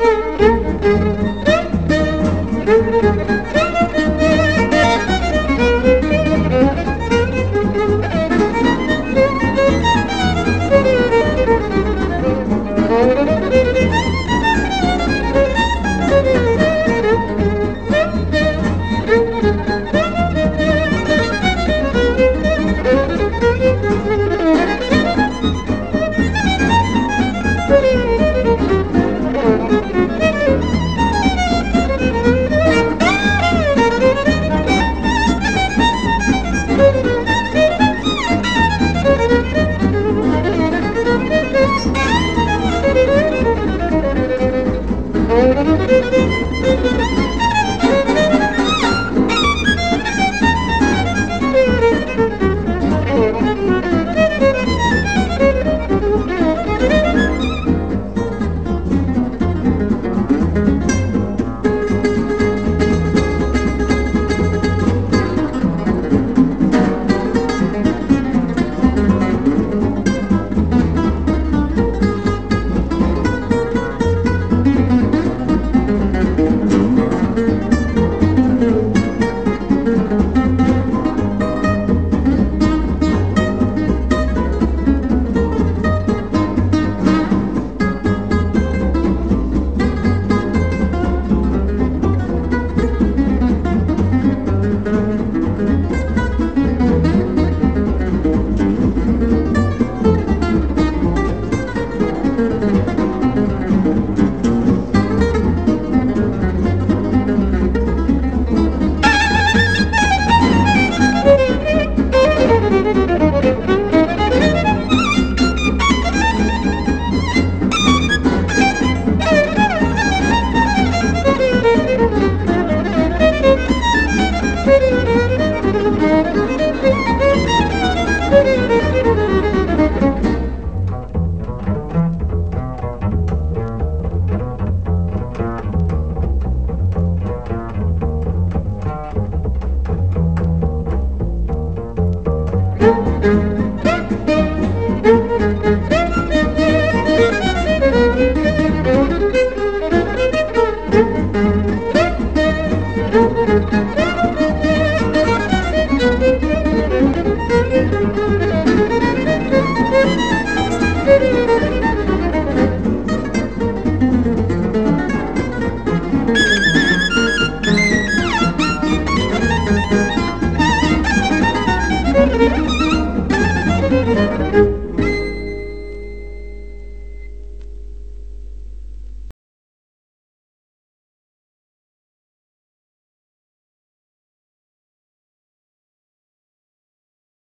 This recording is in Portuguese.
Música